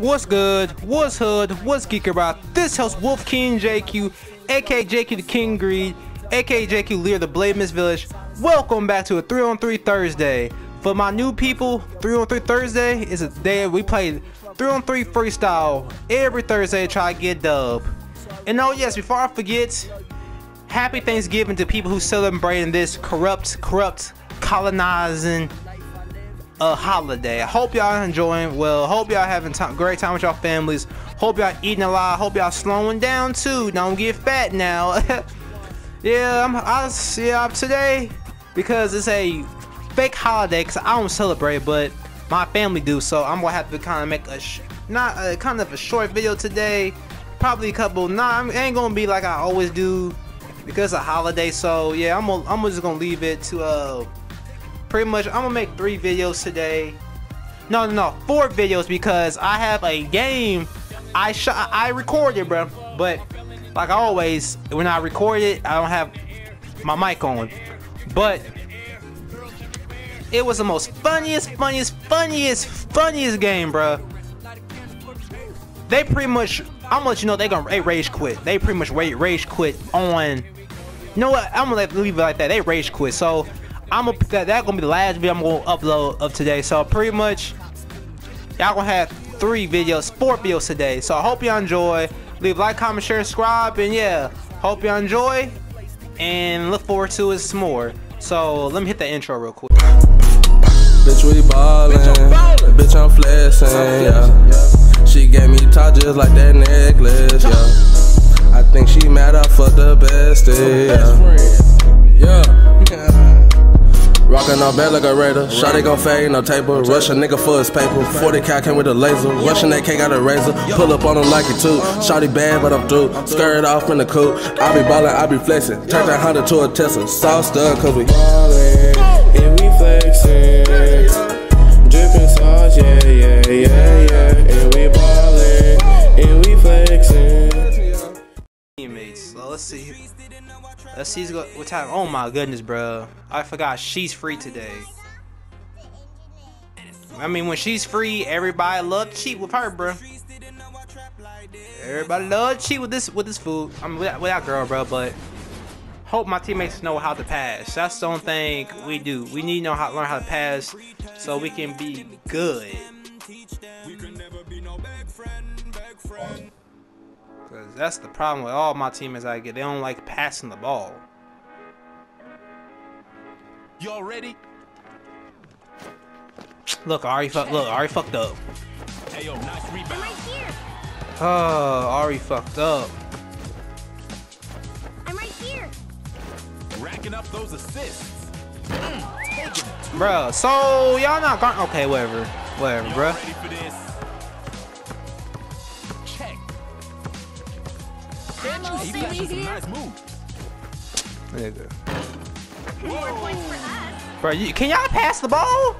What's good? What's hood? What's geek about? This host Wolf King JQ, aka JQ the King Greed, aka JQ Leader of the Blade Mist Village. Welcome back to a 3 on 3 Thursday. For my new people, 3 on 3 Thursday is a day we play 3 on 3 freestyle every Thursday to try to get dub. And oh yes, before I forget, happy Thanksgiving to people who celebrating this corrupt, corrupt, colonizing a holiday. I hope y'all enjoying. Well, hope y'all having time, great time with y'all families. Hope y'all eating a lot. Hope y'all slowing down too. Don't get fat now. yeah, I'm. I yeah today because it's a fake holiday. Cause I don't celebrate, but my family do. So I'm gonna have to kind of make a not a, kind of a short video today. Probably a couple. Nah, it ain't gonna be like I always do because a holiday. So yeah, I'm. Gonna, I'm just gonna leave it to uh pretty much I'm gonna make three videos today. No, no, no, four videos because I have a game I shot, I recorded, bro. But like always, when I record it, I don't have my mic on. But it was the most funniest, funniest, funniest, funniest game, bro. They pretty much, I'm gonna let you know they gonna they rage quit. They pretty much rage quit on. You know what? I'm gonna leave it like that. They rage quit. So I'm gonna that that gonna be the last video I'm gonna upload of today. So pretty much, y'all gonna have three videos, four videos today. So I hope y'all enjoy. Leave like, comment, share, subscribe, and yeah, hope y'all enjoy. And look forward to it some more. So let me hit the intro real quick. Bitch, we ballin'. Bitch, I'm flexing. Yeah. She gave me top just like that necklace. Yeah. I think she mad I fucked the best. Yeah. Rockin' on bed like a raider. Shotty gon' fade, no taper. Rush a nigga for his paper. 40 cal came with a laser. Rushin' that cake got a razor. Pull up on him like it too. Shotty bad, but I'm through. Skirt off in the coupe. I be ballin', I be flexin'. Turn that Honda to a Tesla. Sauce done, cause we ballin'. Let's see what time. Oh my goodness, bro. I forgot she's free today. I mean, when she's free, everybody love cheat with her, bro. Everybody love cheat with this with this food. I mean, without, without girl, bro. But hope my teammates know how to pass. That's the only thing we do. We need to know how to learn how to pass so we can be good. Cause that's the problem with all my teammates I get. They don't like passing the ball. Y'all ready? Look, Ari fuck. Look, Ari fucked up. Hey yo, nice rebound. I'm right here. Oh, Ari fucked up. I'm right here. Racking up those assists. Mm. Bruh, so y'all not going okay, whatever. Whatever, Y'all bruh. Nigga. More points for us. Bro, you, can y'all pass the ball?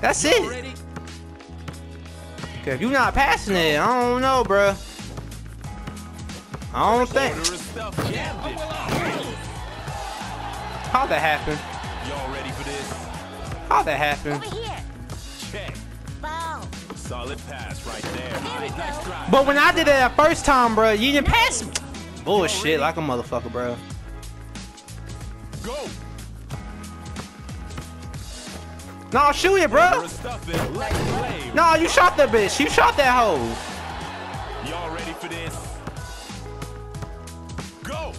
That's Y'all it. ready? Okay, if you not passing it, I don't know, bruh. I don't think. Order of stuff jammed it. How'd that happen? Y'all ready for this? How'd that happen? Over here. Check. Ball. Solid pass right there. There we Nice go. But when I did it that first time, bruh, you didn't pass me. Bullshit, like a motherfucker, bruh. Go. No, shoot it, Order bruh. of stuff and let's play. No, you shot that bitch. You shot that hoe. Y'all ready for this? Go.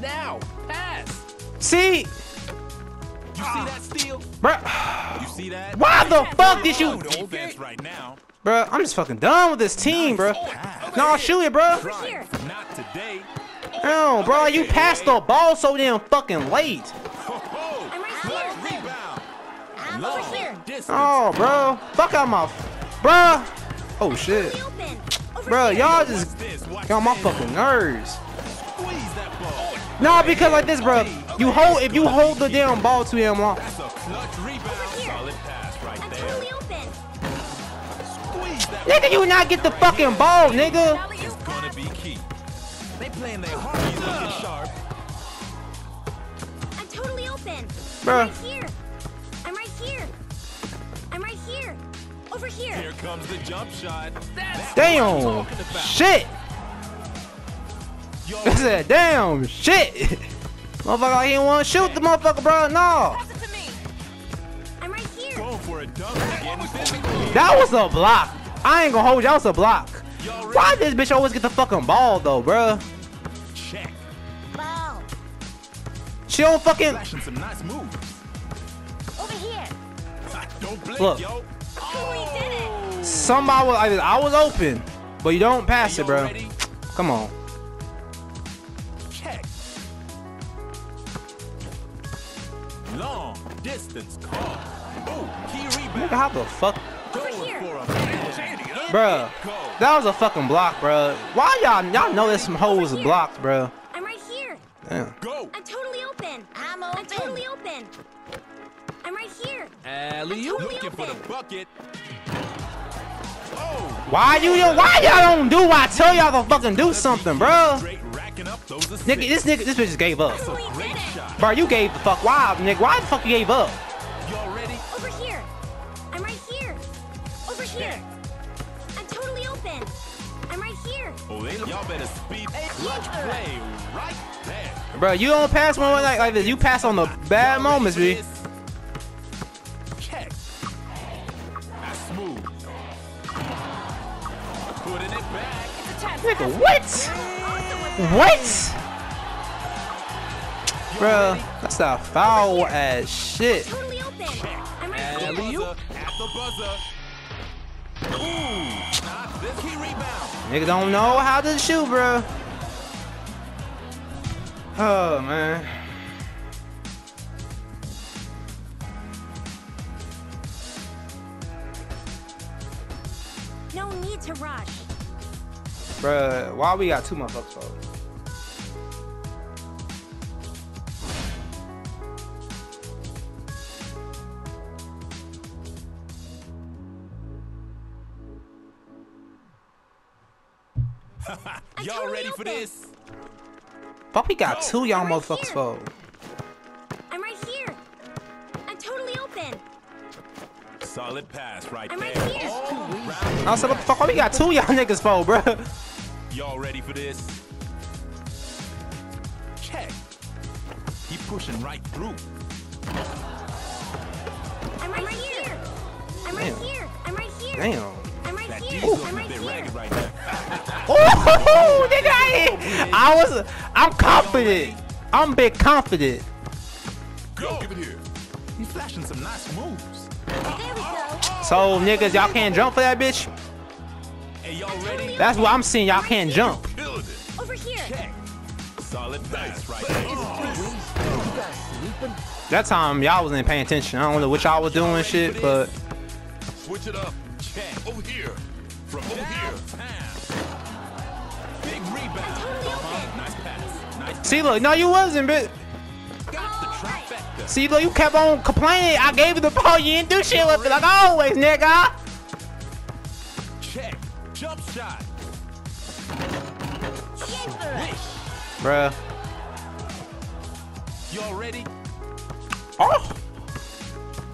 Now. Pass. See, You see that steal? bruh. You see that? Why the fuck did you, oh, defense right now. bruh? I'm just fucking done with this team, bruh. No, shoot it, bruh. Not today. No, bro, you passed the ball so damn fucking late. Ho-ho. I'm right Good here. rebound. I'm Long over here. distance. Oh, bro, fuck out my, bruh. Oh shit, Totally open. Over bruh, here. y'all just this. Watch get on my fucking nerves. Squeeze. Nah, because like this, bro. You hold if you hold the damn ball too damn long. A clutch rebound. Solid pass right I'm totally open. Squeeze Nigga, you not get the fucking ball, nigga. Playing their hearts looking sharp. I'm totally open. Bruh. I'm right here. I'm right here. I'm right here. Over here. Here comes the jump shot. That's what I'm Damn. about. Shit. Yo, I said, damn shit. Motherfucker, like he didn't want to shoot the motherfucker, bro. No. Pass it to me. I'm right here. going for a dunk That was a block. I ain't gonna hold you. That was a block. Y'all Why this bitch always get the fucking ball though, bro? She don't fucking. Some nice moves. Over here. Don't blink, Look. yo. Oh, we did it. Somebody was. I I was open, but you don't pass it, Y'all bro. ready? Come on. Check. Long distance call. Ooh, key Nigga, how the fuck, Over Going here. for a man. bro? That was a fucking block, bro. Why y'all y'all know there's some hoes blocked, bro? I'm right here. Damn. Go. I'm totally open. I'm open. I'm totally open. I'm right here. Alley totally looking for the bucket. Oh. Why you why y'all don't do what I tell y'all to fucking do something, bro? Straight racking up those assists. Nigga, this nigga, this bitch just gave up. That's a We great did it. shot. Bro, you gave the fuck. Why, nigga? Why the fuck you gave up? Y'all ready? Over here. I'm right here. Over here. I'm totally open. I'm right here. Oh, they y'all better speed. Clutch play right there. Bro, you don't pass one like, like this. You pass on the bad moments, B. this? Check. That's smooth. Putting it back. It's a time. Nigga, what? What? Bro, that's a foul ass shit. Totally open. I'm right At the here. buzzer. At the buzzer. Ooh, not this key rebound. Nigga don't know how to shoot, bro. Oh man. No need to rush. Bruh, why we got two motherfuckers for? Y'all ready for open. this? Fuck, we got two y'all I'm right motherfuckers here. for. I'm right here. I'm totally open. Solid pass right I'm right there. here. Oh, All round. I said, what the fuck? Why we got two y'all niggas for, bruh? Y'all ready for this? Check. He pushing right through. I'm right here. I'm right Damn. here. I'm right here. Damn. I'm right That here. D's looking I'm a right bit here. ragged right now. Ooh, nigga, I, ain't- I was, I'm confident. I'm big confident. Go. Give it here. He's flashing some nice moves. There we go. So niggas, y'all can't jump for that bitch. Hey, y'all ready? That's what I'm seeing. Y'all can't jump. Over here. Solid pass right there. That time y'all wasn't paying attention. I don't know what y'all was doing shit, but Switch it up. Over here. From over here. See, look, no, you wasn't, bitch. Got the trifecta. See, look, you kept on complaining. I gave you the ball. You didn't do shit with it, like always, nigga. Check. Jump shot. Wish. Bruh. Y'all ready? Oh.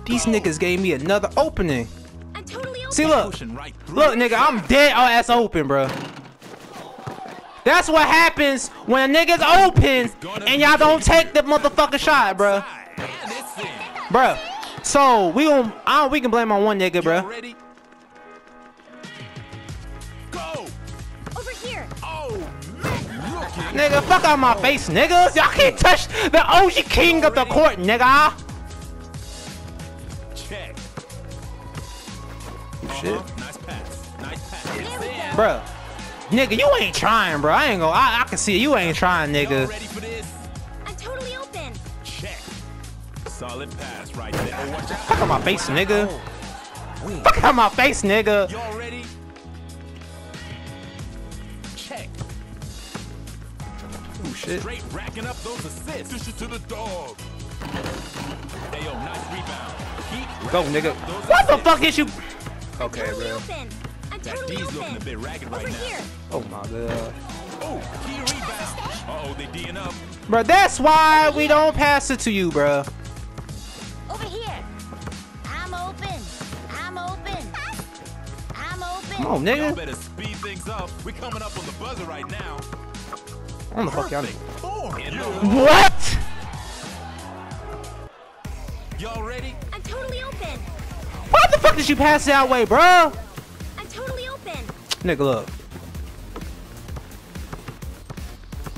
These niggas gave me another opening. I'm totally open. See, look. Right. Look, nigga, I'm dead ass open, bro. That's what happens when a nigga's open and y'all don't take the motherfucking shot, bro. Side. And it's in. Bro. So we gon' I, we can blame on one nigga, bro. Go. Over here. Oh, man. Looking. Nigga, fuck out my face, niggas. Y'all can't touch the OG king of the court, nigga. Check. Shit. Uh-huh. Nice pass. Nice pass. There Nigga, you ain't trying, bro. I ain't gonna. I, I can see it. You ain't trying, nigga. ready for this? I'm totally open. Check. Solid pass right there. Oh, watch out. Fuck out my face, nigga. Fuck out my face, nigga. Y'all ready? Check. Ooh, shit. Straight racking up those assists. Dish it to the dog. Hey, yo, nice rebound. Keep Go, nigga. What the assists. fuck is you? Okay, Totally bro. Open. I'm That totally D's looking a bit ragged right Over now. Oh my god. Oh, key rebound. Uh-oh, they D'ing up. Bro, that's why we don't pass it to you, bro. Over here. I'm open. I'm open. I'm open. Come on, Y'all nigga. better speed things up. We're coming up on the buzzer right now. I don't the fuck y'all Perfect. What? Y'all ready? I'm totally open. Why the fuck did you pass that way, bro? I'm totally open. Nigga, look.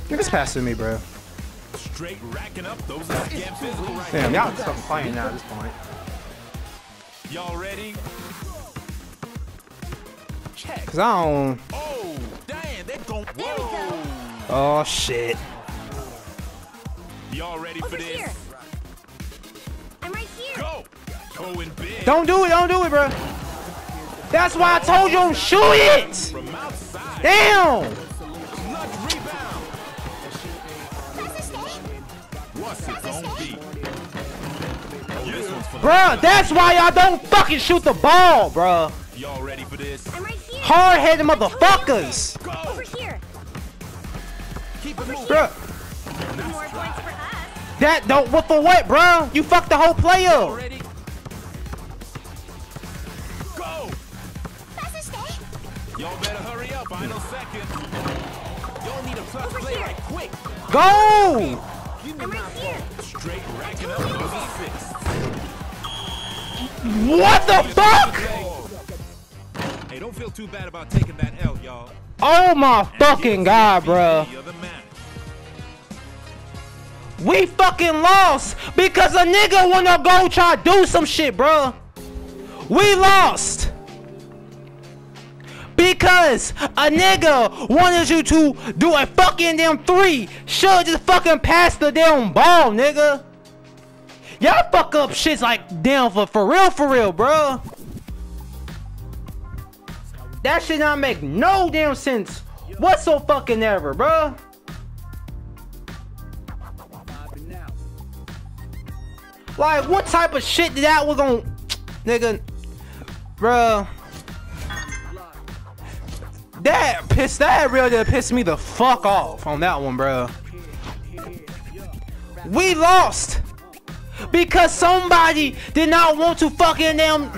Nigga's passing me, bro. Straight racking up those are scam physical right Damn, y'all just fucking playing now at this point. Y'all ready? Check. Cause I don't. Oh, damn, they gon' There we go. Oh shit. Y'all ready for this? here. I'm right here. Go. Going big. Don't do it. Don't do it, bro. That's why I told you don't shoot it. Damn. Bruh, that's why y'all don't fucking shoot the ball, bruh. Y'all ready for this? I'm right here. Hard-headed motherfuckers. Over here. Keep it moving. Bruh, that don't, what for what, bruh? You fucked the whole play up. Over here. quick. Go. What the fuck? Hey, don't feel too bad about taking that L, y'all. Oh my fucking god, match. We fucking lost because a nigga wanna go try to do some shit, bro. We lost. Because a nigga wanted you to do a fucking damn three. Should just fucking pass the damn ball, nigga. Y'all fuck up shits like damn for, for real, for real, bro. That shit not make no damn sense. What's so fucking ever, bro? Like, what type of shit did that was gonna, nigga, bruh? That pissed that real did piss me the fuck off on that one, bro. We lost because somebody did not want to fucking them.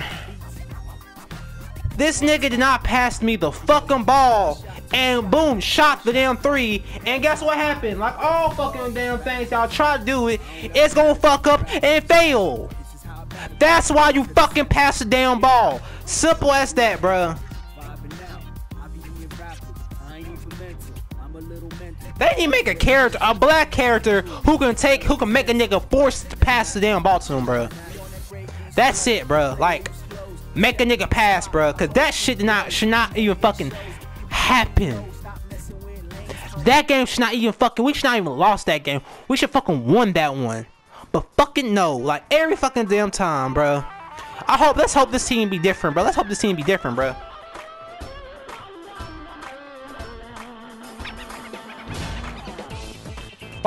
This nigga did not pass me the fucking ball. And boom, shot the damn three. And guess what happened? Like all fucking damn things y'all try to do it, it's gonna fuck up and fail. That's why you fucking pass the damn ball. Simple as that, bruh. They need to make a character, a black character who can take, who can make a nigga force to pass the damn ball to him, bruh. That's it, bro. Like, make a nigga pass, bruh. Cause that shit not should not even fucking happen. That game should not even fucking. We should not even lost that game. We should fucking won that one. But fucking no, like every fucking damn time, bro. I hope. Let's hope this team be different, bro. Let's hope this team be different, bruh.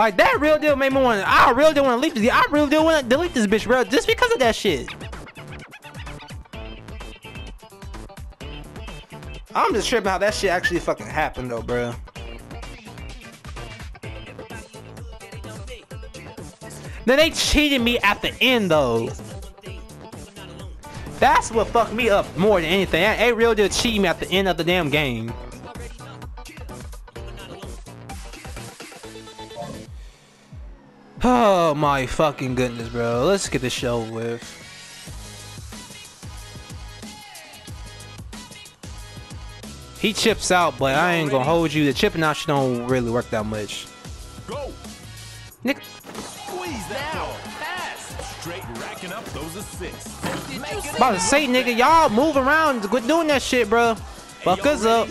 Like that real deal made me want. I really didn't want to leave this. I really didn't want to delete this bitch, bro, just because of that shit. I'm just tripping how that shit actually fucking happened though, bro. Then they cheated me at the end though. That's what fucked me up more than anything. They really did cheat me at the end of the damn game. Oh my fucking goodness, bro. Let's get this show with. He chips out, but I ain't gonna hold you. The chipping out shit don't really work that much. Go. Nick, Squeeze that ball. Pass. Straight racking up those assists. about to say, nigga, y'all move around. Quit doing that shit, bro. Fuck us up.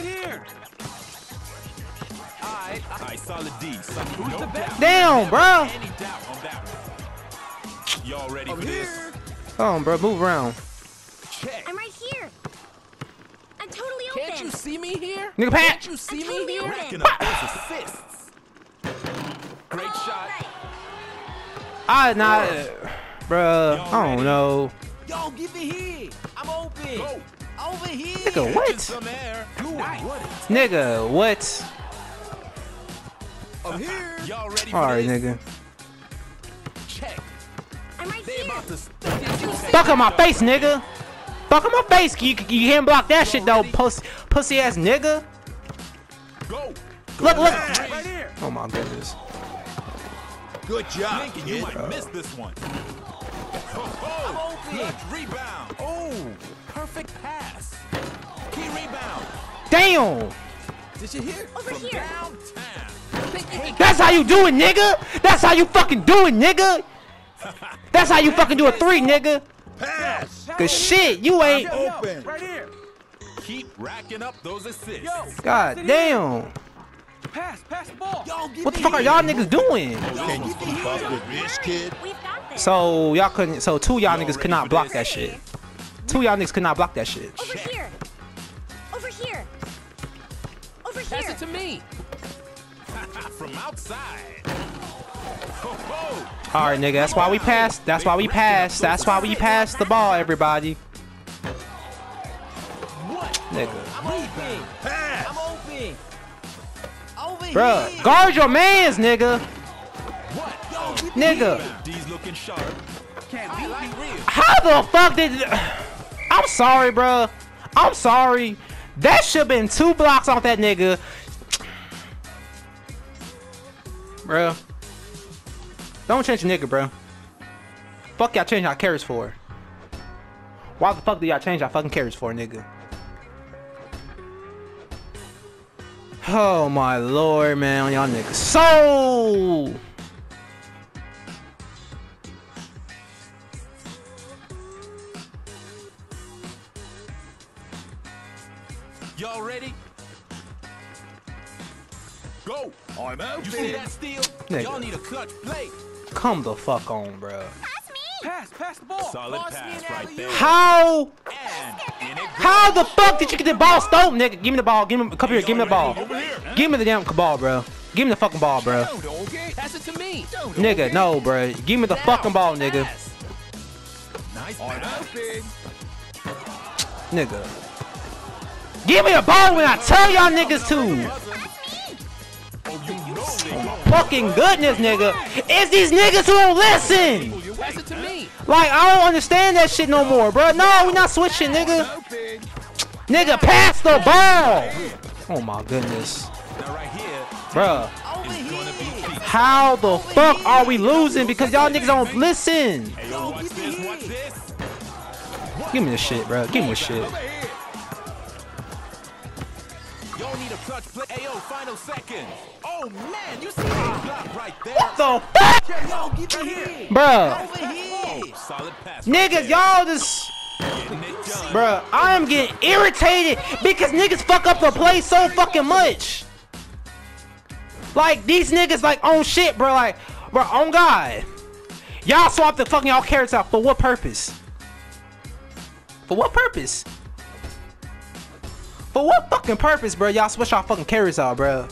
It here. Alright, alright, solid D. Solid, no doubt. Damn, bro. Any doubt on that one. Y'all ready for this? Come on, bro. Move around. Check. I'm right here. I'm totally open. Can't you see me here? Nigga, Pat. Can't you see I'm me totally here? open. Up those assists. Great shot. Right. I not, bro. I don't know. Yo, give it here. I'm open. Go. Over here. Nigga, what? some air. Doing what? Nigga, what? I'm here. Y'all ready All right, nigga. Check. I'm right They here. about to Fuck on my face, nigga. Fuck on my face. You, you can't block that shit though, puss, pussy ass nigga. Go. Look, look. Right here. Oh my goodness. Good job. Thinking you might miss this one. Oh, oh. open. Rebound. Oh, perfect pass. Key rebound. Damn. Did you hear? Over here. Downtown. That's how you do it, nigga. That's how you fucking do it, nigga. That's how you fucking do a three, nigga. Pass. Cause shit, you ain't. Yo, yo, Open. Right here. Keep racking up those assists. Yo. God damn. Pass. Pass the ball. Yo, What the fuck are y'all niggas doing? Can you keep up with this kid? We've got this. So y'all couldn't. So two y'all niggas could not block that shit. Two y'all niggas could not block that shit. Over here. Over here. Over here. Pass it to me. From outside. Ho, ho. All right, nigga. That's why we passed. That's why we passed. That's why we passed the ball, everybody. What? Nigga. I'm open. Pass. I'm open. Over Bruh, here. guard your mans, nigga. What? Yo, give it Nigga. Here. Looking sharp. Can't I beat like real. How the fuck did? I'm sorry, bro. I'm sorry. That should been two blocks off that nigga. Bro. Don't change the nigga, bro. Fuck y'all change y'all carries for. Why the fuck do y'all change y'all fucking carries for, nigga? Oh my lord, man, on y'all niggas. So I'm out. You see that steal? Y'all need a clutch play. come the fuck on, bro. Pass me. Pass. Pass the ball. Solid Boss me pass right there. How? And in. How the fuck did you get the ball stolen, nigga? Give me the ball. Give me, come here. Give me the ball. Give me the damn ball, bro. Give me the fucking ball, bro. Pass it to me. Nigga, no, bro. Give me the fucking ball, nigga. Nice pass. Nigga. Give me a ball when I tell y'all niggas to. Fucking goodness, nigga. It's these niggas who don't listen. Pass it to me. Like, I don't understand that shit no more, bro. No, we not switching, nigga. Nigga, pass the ball. Oh my goodness. Now right here Bruh. Over is gonna be here. key. How the fuck are we losing? Because y'all niggas don't listen. Hey, yo, watch this, watch this. Give me the shit, bro. Give me the shit. Y'all need a clutch play. Hey, yo, final seconds. Oh, man, you see that block right there? What the fuck? Yo, give it here. Bruh. Over here. Solid pass. Niggas, y'all just. Getting. Bruh, I am getting irritated because niggas fuck up the play so fucking much. Like, these niggas, like, on shit, bro. Like, bro, on God. Y'all swap the fucking y'all carrots out for what purpose? For what purpose? For what fucking purpose, bro? Y'all switch y'all fucking carrots out, bro.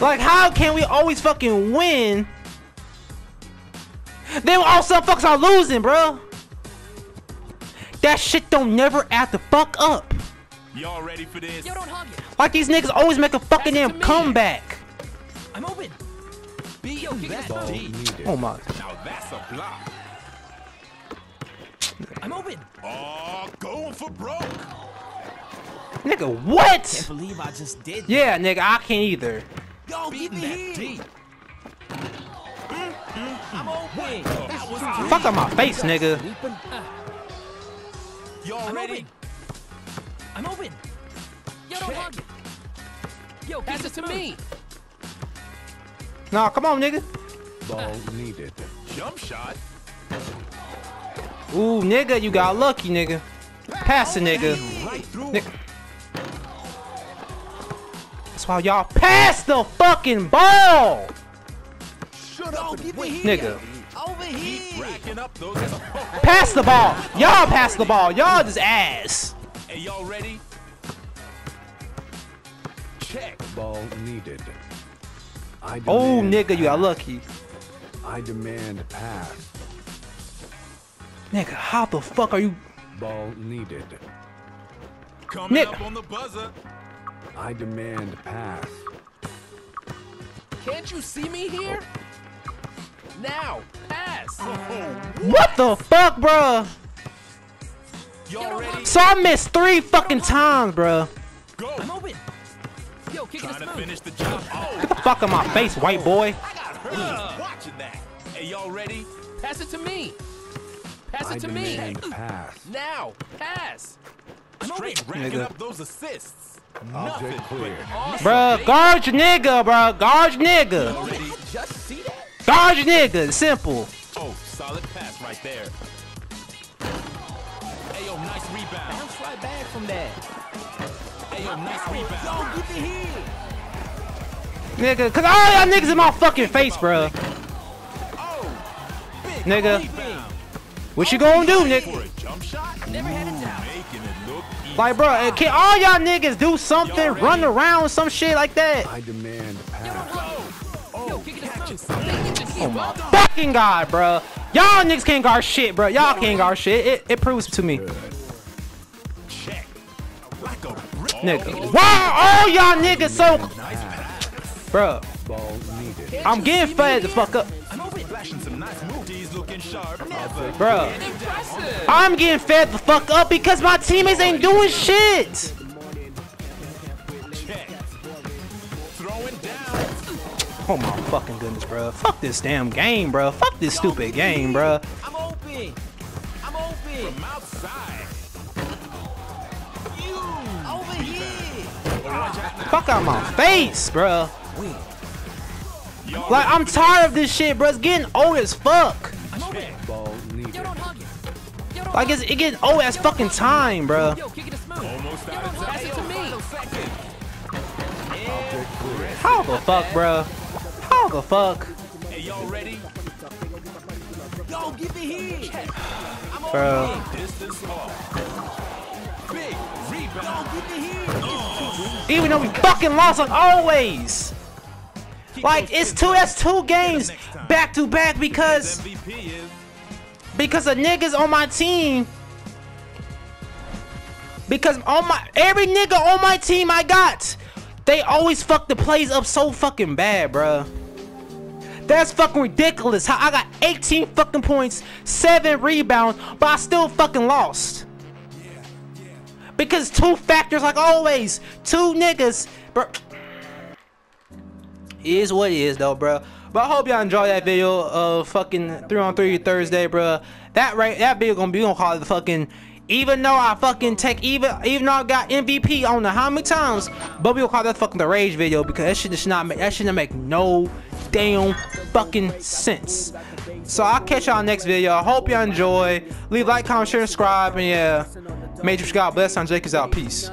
Like, how can we always fucking win? Then all some fucks are losing, bro. That shit don't never add the fuck up. Y'all ready for this? Yo, don't hug it. Like these niggas always make a fucking Pass damn comeback. I'm open. B, yo, kick it to me. Oh my. Now that's a block. I'm open. Oh, going for broke. Nigga, what? I can't believe I just did. Yeah, nigga, I can't either. Yo, give Beating it that here. deep. Mm-hmm. I'm open. That was Fuck on my face, nigga. Y'all I'm ready? open. I'm open. Yo, don't hug it. Yo, pass it to me. Nah, come on, nigga. Ball needed. Jump shot. Ooh, nigga, you got lucky, nigga. Pass the nigga. Oh, That's why y'all pass the fucking ball. Shut Yo, up. give it here. Nigga, Over here. Up those. pass the ball. Y'all pass the ball. Y'all just ass. Hey, y'all ready? Check. Ball needed. I Oh, demand nigga, you got lucky. I demand pass. Nigga, how the fuck are you? Ball needed. Coming Nick. up on the buzzer. I demand pass. Can't you see me here? Now, pass. Oh, what the fuck, bruh? So I missed three fucking times, bruh. Go. I'm open. Yo, kick Trying to smooth. finish the job. Oh, oh. Get the fuck out my face, white boy. I got hurt watching that. Hey, y'all ready? Pass it to me. Pass I it to me. demand pass. Now, pass. I'm Straight racking up those assists. Object Nothing cleared. but Bruh, guard your nigga, bruh. Guard your nigga. ready. Just see that? Guard your nigga. Simple. Oh, solid pass right there. Hey, yo, nice rebound. Bounce right back from that. Hey, yo, nice rebound. Yo, get the hit. Nigga, cause all y'all niggas in my fucking face, bruh. Oh, Nigga. What you gonna do, For nigga? Like, bruh, can all y'all niggas do something? Run around, some shit like that? I demand pass. Yo, oh, kick it smooth. Get your shit, well done. Fucking God, bruh. Y'all niggas can't guard shit, bro. Y'all can't guard shit. It, it proves to me. check. A brick. Nigga. Why all y'all niggas so... Bro. I'm getting fed the fuck up. Sharp. Never. Bruh. Impressive. I'm getting fed the fuck up because my teammates ain't doing shit. Check. Throwing down. Oh my fucking goodness, bro. Fuck this damn game, bro. Fuck this stupid game, bro. I'm open. I'm open. From outside. You. Over here. Fuck out my face, bro. Like, I'm tired of this shit, bro. It's getting old as fuck. I'm open. Hug it's it getting old as fucking time, cleared. How the fuck, bro? How the fuck, Hey, y'all ready? Yo, hit. I'm off. Big rebound. Hit. Even though we fucking lost like always. Like, it's two, that's two games back to back because. Because the niggas on my team. Because on my every nigga on my team I got, they always fuck the plays up so fucking bad, bruh. That's fucking ridiculous. How I got 18 fucking points, seven rebounds, but I still fucking lost. Because two factors, like always, two niggas, bro. Is what it is though, bro. But I hope y'all enjoy that video of fucking three on three Thursday, bro. That right, that video gonna be gonna call it the fucking. Even though I fucking take even even though I got MVP on the how many times, but we gonna call that fucking the rage video because that shit does not make that shouldn't make no damn fucking sense. So I'll catch y'all next video. I hope y'all enjoy. Leave like, comment, share, subscribe, and yeah. Major God bless. I'm Jake is out. Peace.